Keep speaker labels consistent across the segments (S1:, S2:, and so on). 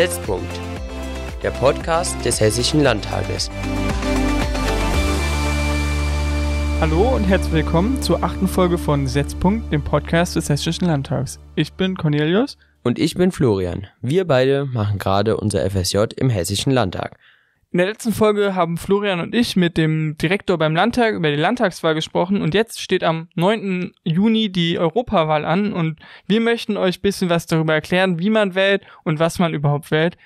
S1: Setzpunkt, der Podcast des Hessischen Landtages.
S2: Hallo und herzlich willkommen zur achten Folge von Setzpunkt, dem Podcast des Hessischen Landtags. Ich bin Cornelius.
S1: Und ich bin Florian. Wir beide machen gerade unser FSJ im Hessischen Landtag.
S2: In der letzten Folge haben Florian und ich mit dem Direktor beim Landtag über die Landtagswahl gesprochen und jetzt steht am 9. Juni die Europawahl an und wir möchten euch ein bisschen was darüber erklären, wie man wählt und was man überhaupt wählt.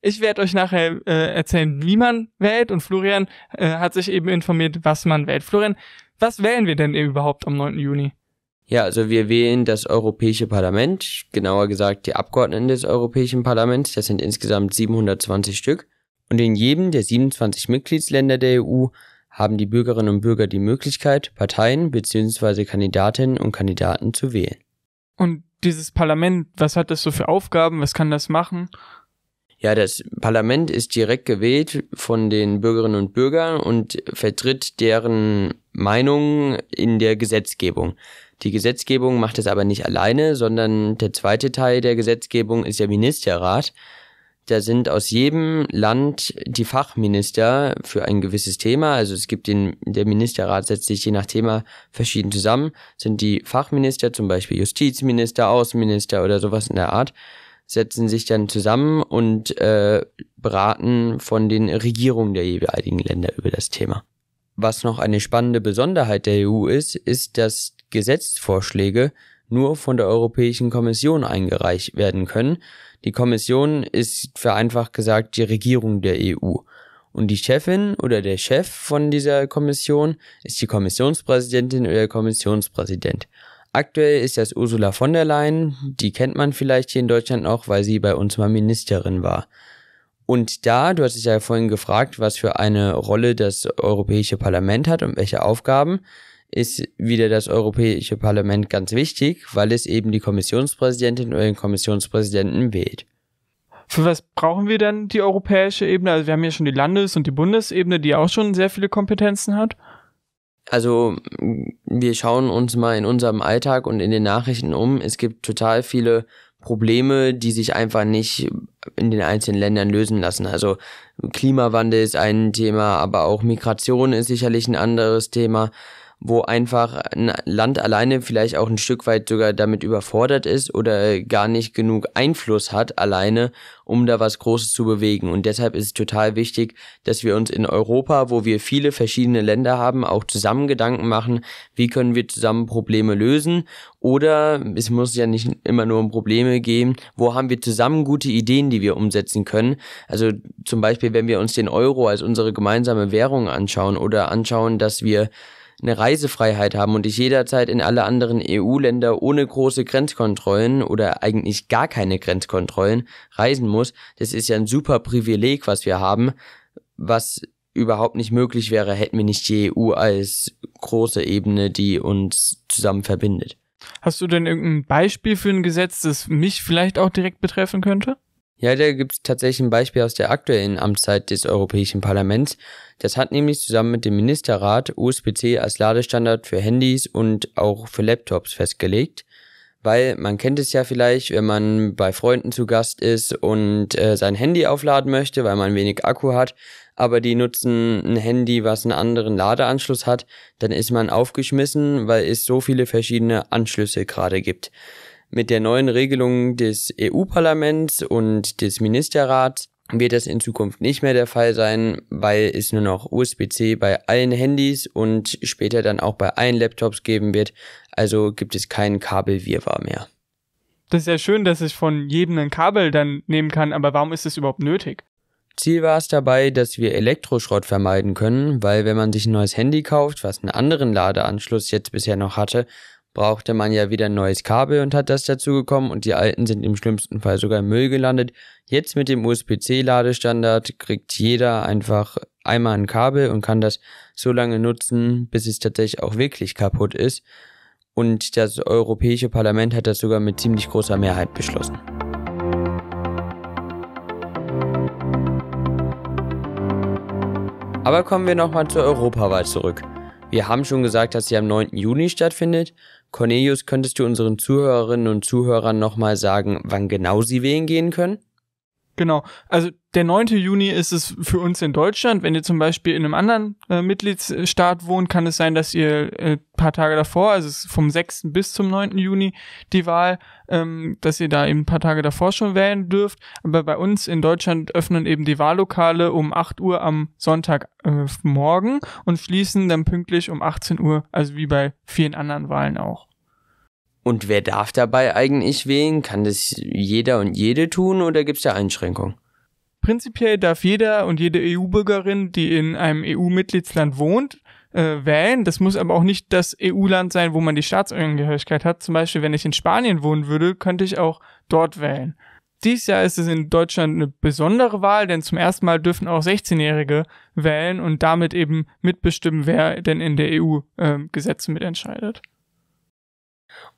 S2: Ich werde euch nachher äh, erzählen, wie man wählt und Florian äh, hat sich eben informiert, was man wählt. Florian, was wählen wir denn überhaupt am 9. Juni?
S1: Ja, also wir wählen das Europäische Parlament, genauer gesagt die Abgeordneten des Europäischen Parlaments, das sind insgesamt 720 Stück. Und in jedem der 27 Mitgliedsländer der EU haben die Bürgerinnen und Bürger die Möglichkeit, Parteien bzw. Kandidatinnen und Kandidaten zu wählen.
S2: Und dieses Parlament, was hat das so für Aufgaben? Was kann das machen?
S1: Ja, das Parlament ist direkt gewählt von den Bürgerinnen und Bürgern und vertritt deren Meinungen in der Gesetzgebung. Die Gesetzgebung macht es aber nicht alleine, sondern der zweite Teil der Gesetzgebung ist der Ministerrat. Da sind aus jedem Land die Fachminister für ein gewisses Thema. Also es gibt den, der Ministerrat setzt sich je nach Thema verschieden zusammen. Sind die Fachminister, zum Beispiel Justizminister, Außenminister oder sowas in der Art, setzen sich dann zusammen und äh, beraten von den Regierungen der jeweiligen Länder über das Thema. Was noch eine spannende Besonderheit der EU ist, ist, dass Gesetzesvorschläge nur von der Europäischen Kommission eingereicht werden können. Die Kommission ist vereinfacht gesagt die Regierung der EU. Und die Chefin oder der Chef von dieser Kommission ist die Kommissionspräsidentin oder der Kommissionspräsident. Aktuell ist das Ursula von der Leyen, die kennt man vielleicht hier in Deutschland auch, weil sie bei uns mal Ministerin war. Und da, du hast dich ja vorhin gefragt, was für eine Rolle das Europäische Parlament hat und welche Aufgaben ist wieder das Europäische Parlament ganz wichtig, weil es eben die Kommissionspräsidentin oder den Kommissionspräsidenten wählt.
S2: Für was brauchen wir dann die europäische Ebene? Also wir haben ja schon die Landes- und die Bundesebene, die auch schon sehr viele Kompetenzen hat.
S1: Also wir schauen uns mal in unserem Alltag und in den Nachrichten um. Es gibt total viele Probleme, die sich einfach nicht in den einzelnen Ländern lösen lassen. Also Klimawandel ist ein Thema, aber auch Migration ist sicherlich ein anderes Thema wo einfach ein Land alleine vielleicht auch ein Stück weit sogar damit überfordert ist oder gar nicht genug Einfluss hat alleine, um da was Großes zu bewegen. Und deshalb ist es total wichtig, dass wir uns in Europa, wo wir viele verschiedene Länder haben, auch zusammen Gedanken machen, wie können wir zusammen Probleme lösen. Oder es muss ja nicht immer nur um Probleme gehen, wo haben wir zusammen gute Ideen, die wir umsetzen können. Also zum Beispiel, wenn wir uns den Euro als unsere gemeinsame Währung anschauen oder anschauen, dass wir eine Reisefreiheit haben und ich jederzeit in alle anderen EU-Länder ohne große Grenzkontrollen oder eigentlich gar keine Grenzkontrollen reisen muss, das ist ja ein super Privileg, was wir haben, was überhaupt nicht möglich wäre, hätten wir nicht die EU als große Ebene, die uns zusammen verbindet.
S2: Hast du denn irgendein Beispiel für ein Gesetz, das mich vielleicht auch direkt betreffen könnte?
S1: Ja, da gibt es tatsächlich ein Beispiel aus der aktuellen Amtszeit des Europäischen Parlaments. Das hat nämlich zusammen mit dem Ministerrat USB-C als Ladestandard für Handys und auch für Laptops festgelegt. Weil man kennt es ja vielleicht, wenn man bei Freunden zu Gast ist und äh, sein Handy aufladen möchte, weil man wenig Akku hat, aber die nutzen ein Handy, was einen anderen Ladeanschluss hat, dann ist man aufgeschmissen, weil es so viele verschiedene Anschlüsse gerade gibt. Mit der neuen Regelung des EU-Parlaments und des Ministerrats wird das in Zukunft nicht mehr der Fall sein, weil es nur noch USB-C bei allen Handys und später dann auch bei allen Laptops geben wird. Also gibt es keinen Kabelwirrwarr mehr.
S2: Das ist ja schön, dass ich von jedem ein Kabel dann nehmen kann, aber warum ist das überhaupt nötig?
S1: Ziel war es dabei, dass wir Elektroschrott vermeiden können, weil wenn man sich ein neues Handy kauft, was einen anderen Ladeanschluss jetzt bisher noch hatte, brauchte man ja wieder ein neues Kabel und hat das dazu gekommen und die alten sind im schlimmsten Fall sogar im Müll gelandet. Jetzt mit dem USB-C-Ladestandard kriegt jeder einfach einmal ein Kabel und kann das so lange nutzen, bis es tatsächlich auch wirklich kaputt ist. Und das Europäische Parlament hat das sogar mit ziemlich großer Mehrheit beschlossen. Aber kommen wir nochmal zur Europawahl zurück. Wir haben schon gesagt, dass sie am 9. Juni stattfindet. Cornelius, könntest du unseren Zuhörerinnen und Zuhörern nochmal sagen, wann genau sie wählen gehen können?
S2: Genau. Also der 9. Juni ist es für uns in Deutschland. Wenn ihr zum Beispiel in einem anderen äh, Mitgliedsstaat wohnt, kann es sein, dass ihr äh, paar Tage davor, also vom 6. bis zum 9. Juni die Wahl, ähm, dass ihr da eben ein paar Tage davor schon wählen dürft. Aber bei uns in Deutschland öffnen eben die Wahllokale um 8 Uhr am Sonntagmorgen äh, und schließen dann pünktlich um 18 Uhr, also wie bei vielen anderen Wahlen auch.
S1: Und wer darf dabei eigentlich wählen? Kann das jeder und jede tun oder gibt es da Einschränkungen?
S2: Prinzipiell darf jeder und jede EU-Bürgerin, die in einem EU-Mitgliedsland wohnt, äh, wählen. Das muss aber auch nicht das EU-Land sein, wo man die Staatsangehörigkeit hat. Zum Beispiel, wenn ich in Spanien wohnen würde, könnte ich auch dort wählen. Dies Jahr ist es in Deutschland eine besondere Wahl, denn zum ersten Mal dürfen auch 16-Jährige wählen und damit eben mitbestimmen, wer denn in der EU äh, Gesetze mitentscheidet.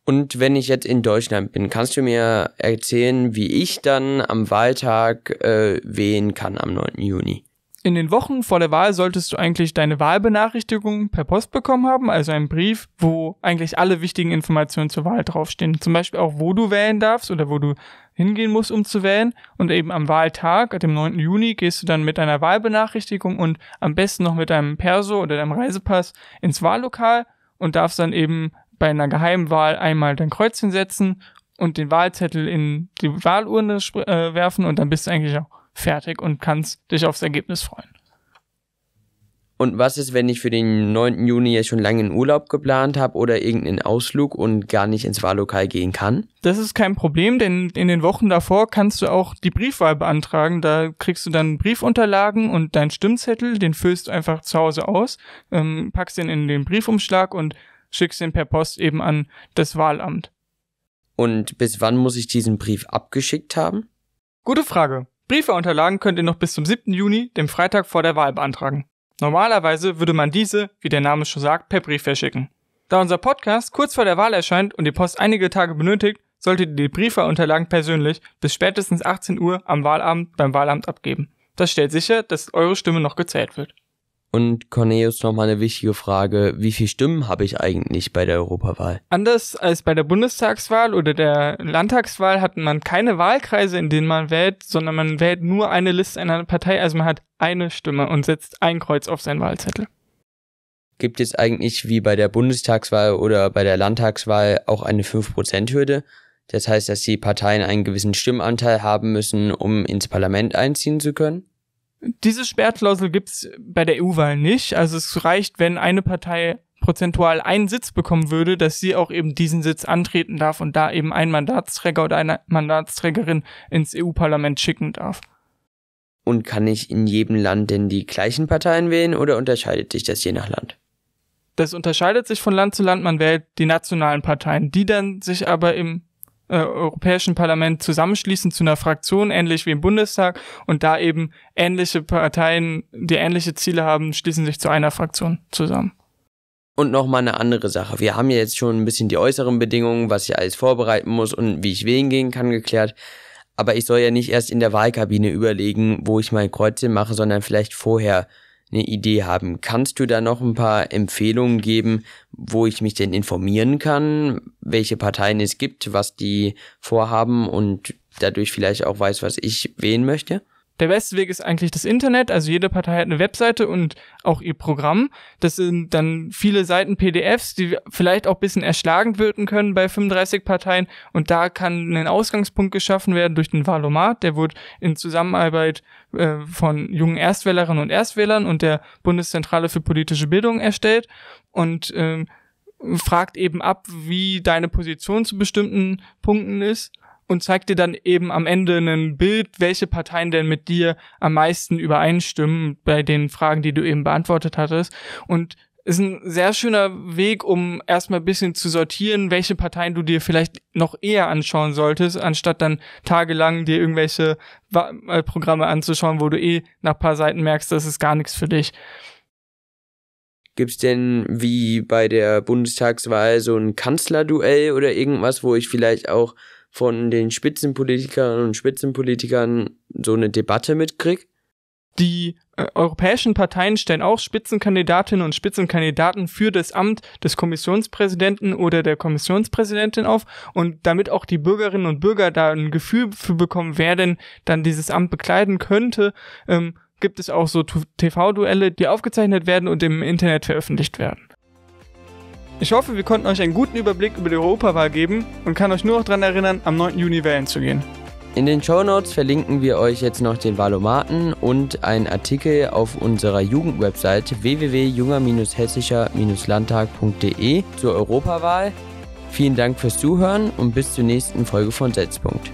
S1: Und wenn ich jetzt in Deutschland bin, kannst du mir erzählen, wie ich dann am Wahltag äh, wählen kann am 9. Juni?
S2: In den Wochen vor der Wahl solltest du eigentlich deine Wahlbenachrichtigung per Post bekommen haben, also einen Brief, wo eigentlich alle wichtigen Informationen zur Wahl draufstehen. Zum Beispiel auch, wo du wählen darfst oder wo du hingehen musst, um zu wählen. Und eben am Wahltag, dem 9. Juni, gehst du dann mit deiner Wahlbenachrichtigung und am besten noch mit deinem Perso oder deinem Reisepass ins Wahllokal und darfst dann eben bei einer Geheimwahl einmal dein Kreuzchen setzen und den Wahlzettel in die Wahlurne äh, werfen und dann bist du eigentlich auch fertig und kannst dich aufs Ergebnis freuen.
S1: Und was ist, wenn ich für den 9. Juni jetzt schon lange einen Urlaub geplant habe oder irgendeinen Ausflug und gar nicht ins Wahllokal gehen kann?
S2: Das ist kein Problem, denn in den Wochen davor kannst du auch die Briefwahl beantragen. Da kriegst du dann Briefunterlagen und deinen Stimmzettel, den füllst du einfach zu Hause aus, ähm, packst den in den Briefumschlag und schickst ihn per Post eben an das Wahlamt.
S1: Und bis wann muss ich diesen Brief abgeschickt haben?
S2: Gute Frage. Briefeunterlagen könnt ihr noch bis zum 7. Juni, dem Freitag vor der Wahl, beantragen. Normalerweise würde man diese, wie der Name schon sagt, per Brief verschicken. Da unser Podcast kurz vor der Wahl erscheint und die Post einige Tage benötigt, solltet ihr die Briefeunterlagen persönlich bis spätestens 18 Uhr am Wahlamt beim Wahlamt abgeben. Das stellt sicher, dass eure Stimme noch gezählt wird.
S1: Und Cornelius noch mal eine wichtige Frage, wie viele Stimmen habe ich eigentlich bei der Europawahl?
S2: Anders als bei der Bundestagswahl oder der Landtagswahl hat man keine Wahlkreise, in denen man wählt, sondern man wählt nur eine Liste einer Partei, also man hat eine Stimme und setzt ein Kreuz auf seinen Wahlzettel.
S1: Gibt es eigentlich wie bei der Bundestagswahl oder bei der Landtagswahl auch eine 5%-Hürde? Das heißt, dass die Parteien einen gewissen Stimmanteil haben müssen, um ins Parlament einziehen zu können?
S2: Diese Sperrklausel gibt's bei der EU-Wahl nicht. Also es reicht, wenn eine Partei prozentual einen Sitz bekommen würde, dass sie auch eben diesen Sitz antreten darf und da eben ein Mandatsträger oder eine Mandatsträgerin ins EU-Parlament schicken darf.
S1: Und kann ich in jedem Land denn die gleichen Parteien wählen oder unterscheidet sich das je nach Land?
S2: Das unterscheidet sich von Land zu Land. Man wählt die nationalen Parteien, die dann sich aber im äh, Europäischen Parlament zusammenschließen zu einer Fraktion, ähnlich wie im Bundestag, und da eben ähnliche Parteien, die ähnliche Ziele haben, schließen sich zu einer Fraktion zusammen.
S1: Und nochmal eine andere Sache. Wir haben ja jetzt schon ein bisschen die äußeren Bedingungen, was ich alles vorbereiten muss und wie ich wählen gehen kann, geklärt. Aber ich soll ja nicht erst in der Wahlkabine überlegen, wo ich mein Kreuzchen mache, sondern vielleicht vorher eine Idee haben. Kannst du da noch ein paar Empfehlungen geben, wo ich mich denn informieren kann, welche Parteien es gibt, was die vorhaben und dadurch vielleicht auch weiß, was ich wählen möchte?
S2: Der beste Weg ist eigentlich das Internet. Also jede Partei hat eine Webseite und auch ihr Programm. Das sind dann viele Seiten PDFs, die vielleicht auch bisschen erschlagen wirken können bei 35 Parteien. Und da kann ein Ausgangspunkt geschaffen werden durch den Wahlomat. Der wird in Zusammenarbeit äh, von jungen Erstwählerinnen und Erstwählern und der Bundeszentrale für politische Bildung erstellt. Und äh, fragt eben ab, wie deine Position zu bestimmten Punkten ist und zeigt dir dann eben am Ende ein Bild, welche Parteien denn mit dir am meisten übereinstimmen bei den Fragen, die du eben beantwortet hattest. Und ist ein sehr schöner Weg, um erstmal ein bisschen zu sortieren, welche Parteien du dir vielleicht noch eher anschauen solltest, anstatt dann tagelang dir irgendwelche äh, Programme anzuschauen, wo du eh nach paar Seiten merkst, das ist gar nichts für dich.
S1: Gibt's denn wie bei der Bundestagswahl so ein Kanzlerduell oder irgendwas, wo ich vielleicht auch von den Spitzenpolitikerinnen und Spitzenpolitikern so eine Debatte mitkrieg?
S2: Die äh, europäischen Parteien stellen auch Spitzenkandidatinnen und Spitzenkandidaten für das Amt des Kommissionspräsidenten oder der Kommissionspräsidentin auf und damit auch die Bürgerinnen und Bürger da ein Gefühl für bekommen, wer denn dann dieses Amt bekleiden könnte, ähm, gibt es auch so TV-Duelle, die aufgezeichnet werden und im Internet veröffentlicht werden. Ich hoffe, wir konnten euch einen guten Überblick über die Europawahl geben und kann euch nur noch daran erinnern, am 9. Juni wählen zu gehen.
S1: In den Show Notes verlinken wir euch jetzt noch den Valomaten und einen Artikel auf unserer Jugendwebsite www.junger-hessischer-landtag.de zur Europawahl. Vielen Dank fürs Zuhören und bis zur nächsten Folge von Setzpunkt.